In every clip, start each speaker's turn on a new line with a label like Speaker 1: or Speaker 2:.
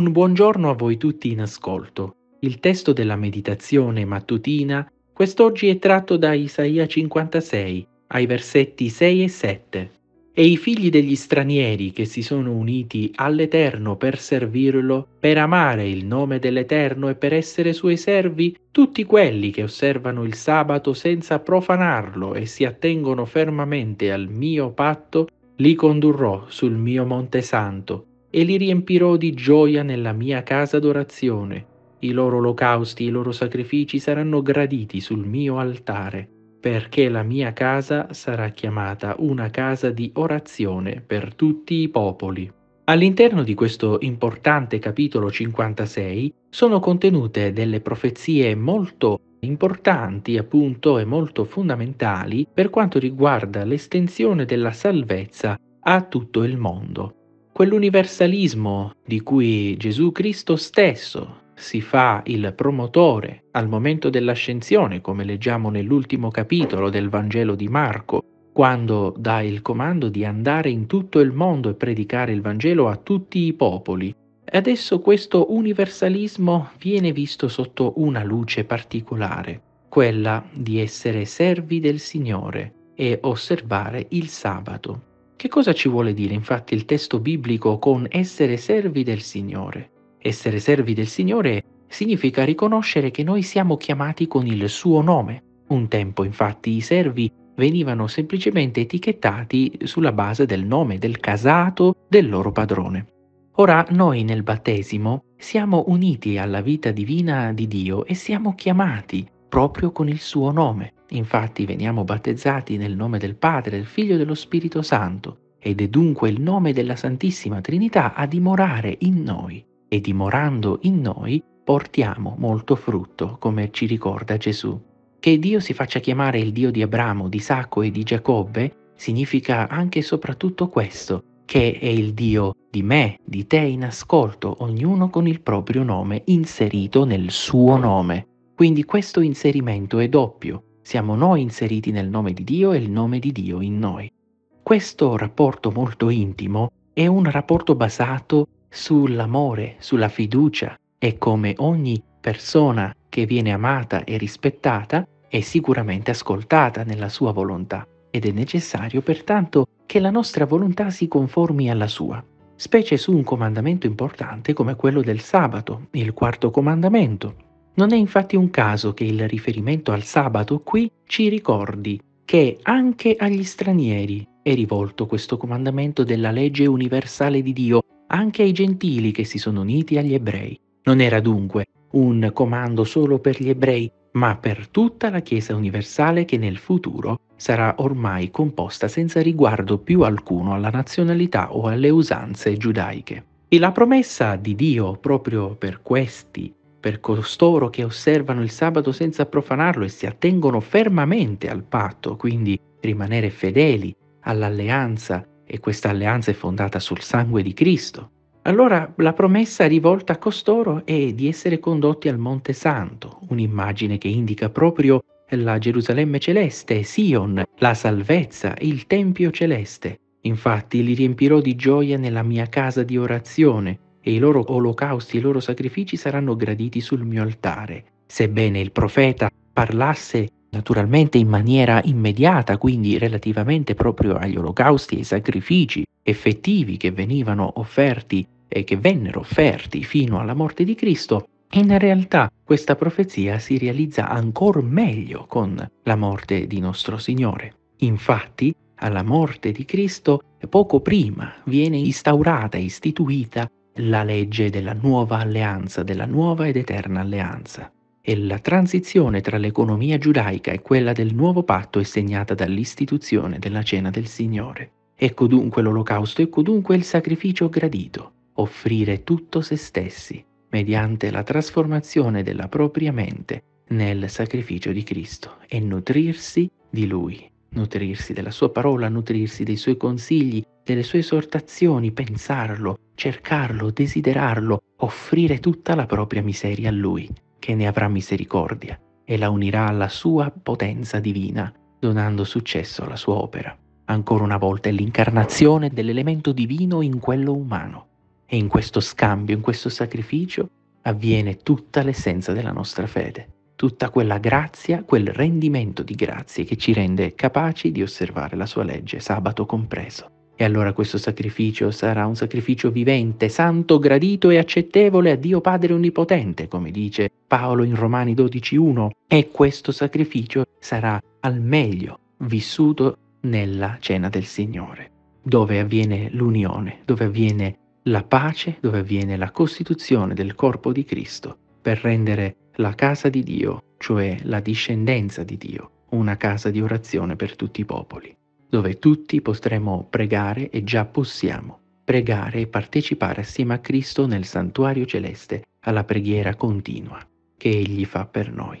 Speaker 1: Un buongiorno a voi tutti in ascolto. Il testo della meditazione mattutina quest'oggi è tratto da Isaia 56, ai versetti 6 e 7. E i figli degli stranieri che si sono uniti all'Eterno per servirlo, per amare il nome dell'Eterno e per essere suoi servi, tutti quelli che osservano il sabato senza profanarlo e si attengono fermamente al mio patto, li condurrò sul mio monte santo e li riempirò di gioia nella mia casa d'orazione. I loro olocausti, i loro sacrifici saranno graditi sul mio altare, perché la mia casa sarà chiamata una casa di orazione per tutti i popoli. All'interno di questo importante capitolo 56 sono contenute delle profezie molto importanti appunto e molto fondamentali per quanto riguarda l'estensione della salvezza a tutto il mondo quell'universalismo di cui Gesù Cristo stesso si fa il promotore al momento dell'ascensione, come leggiamo nell'ultimo capitolo del Vangelo di Marco, quando dà il comando di andare in tutto il mondo e predicare il Vangelo a tutti i popoli. Adesso questo universalismo viene visto sotto una luce particolare, quella di essere servi del Signore e osservare il sabato. Che cosa ci vuole dire infatti il testo biblico con essere servi del Signore? Essere servi del Signore significa riconoscere che noi siamo chiamati con il suo nome. Un tempo infatti i servi venivano semplicemente etichettati sulla base del nome del casato del loro padrone. Ora noi nel battesimo siamo uniti alla vita divina di Dio e siamo chiamati proprio con il suo nome. Infatti veniamo battezzati nel nome del Padre, del Figlio e dello Spirito Santo, ed è dunque il nome della Santissima Trinità a dimorare in noi, e dimorando in noi portiamo molto frutto, come ci ricorda Gesù. Che Dio si faccia chiamare il Dio di Abramo, di Isacco e di Giacobbe significa anche e soprattutto questo, che è il Dio di me, di te in ascolto, ognuno con il proprio nome inserito nel suo nome. Quindi questo inserimento è doppio, siamo noi inseriti nel nome di Dio e il nome di Dio in noi. Questo rapporto molto intimo è un rapporto basato sull'amore, sulla fiducia. E come ogni persona che viene amata e rispettata è sicuramente ascoltata nella sua volontà. Ed è necessario pertanto che la nostra volontà si conformi alla sua, specie su un comandamento importante come quello del sabato, il quarto comandamento, non è infatti un caso che il riferimento al sabato qui ci ricordi che anche agli stranieri è rivolto questo comandamento della legge universale di Dio, anche ai gentili che si sono uniti agli ebrei. Non era dunque un comando solo per gli ebrei, ma per tutta la Chiesa universale che nel futuro sarà ormai composta senza riguardo più alcuno alla nazionalità o alle usanze giudaiche. E la promessa di Dio proprio per questi per costoro che osservano il sabato senza profanarlo e si attengono fermamente al patto, quindi rimanere fedeli all'alleanza e questa alleanza è fondata sul sangue di Cristo. Allora la promessa rivolta a costoro è di essere condotti al Monte Santo, un'immagine che indica proprio la Gerusalemme celeste, Sion, la salvezza, il Tempio celeste. Infatti li riempirò di gioia nella mia casa di orazione, e i loro olocausti i loro sacrifici saranno graditi sul mio altare. Sebbene il profeta parlasse naturalmente in maniera immediata, quindi relativamente proprio agli olocausti e ai sacrifici effettivi che venivano offerti e che vennero offerti fino alla morte di Cristo, in realtà questa profezia si realizza ancora meglio con la morte di nostro Signore. Infatti, alla morte di Cristo, poco prima viene instaurata e istituita la legge della nuova alleanza, della nuova ed eterna alleanza. E la transizione tra l'economia giudaica e quella del nuovo patto è segnata dall'istituzione della cena del Signore. Ecco dunque l'olocausto, ecco dunque il sacrificio gradito, offrire tutto se stessi, mediante la trasformazione della propria mente nel sacrificio di Cristo e nutrirsi di Lui, nutrirsi della sua parola, nutrirsi dei suoi consigli, delle sue esortazioni, pensarlo, cercarlo, desiderarlo, offrire tutta la propria miseria a Lui, che ne avrà misericordia e la unirà alla sua potenza divina, donando successo alla sua opera. Ancora una volta è l'incarnazione dell'elemento divino in quello umano. E in questo scambio, in questo sacrificio, avviene tutta l'essenza della nostra fede, tutta quella grazia, quel rendimento di grazie che ci rende capaci di osservare la sua legge, sabato compreso. E allora questo sacrificio sarà un sacrificio vivente, santo, gradito e accettevole a Dio Padre Onnipotente, come dice Paolo in Romani 12.1. E questo sacrificio sarà al meglio vissuto nella cena del Signore, dove avviene l'unione, dove avviene la pace, dove avviene la costituzione del corpo di Cristo, per rendere la casa di Dio, cioè la discendenza di Dio, una casa di orazione per tutti i popoli dove tutti potremo pregare e già possiamo pregare e partecipare assieme a Cristo nel santuario celeste alla preghiera continua che Egli fa per noi.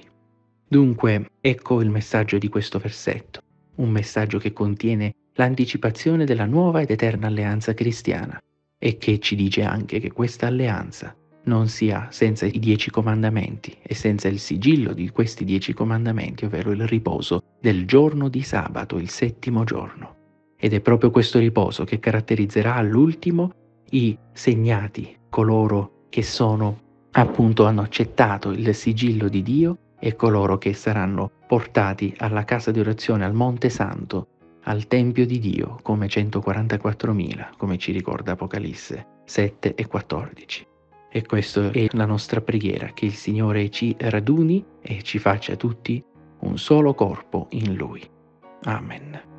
Speaker 1: Dunque, ecco il messaggio di questo versetto, un messaggio che contiene l'anticipazione della nuova ed eterna alleanza cristiana e che ci dice anche che questa alleanza non si ha senza i dieci comandamenti e senza il sigillo di questi dieci comandamenti, ovvero il riposo del giorno di sabato, il settimo giorno. Ed è proprio questo riposo che caratterizzerà all'ultimo i segnati, coloro che sono appunto hanno accettato il sigillo di Dio e coloro che saranno portati alla casa di orazione al Monte Santo, al Tempio di Dio, come 144.000, come ci ricorda Apocalisse 7 e 14. E questa è la nostra preghiera, che il Signore ci raduni e ci faccia tutti un solo corpo in Lui. Amen.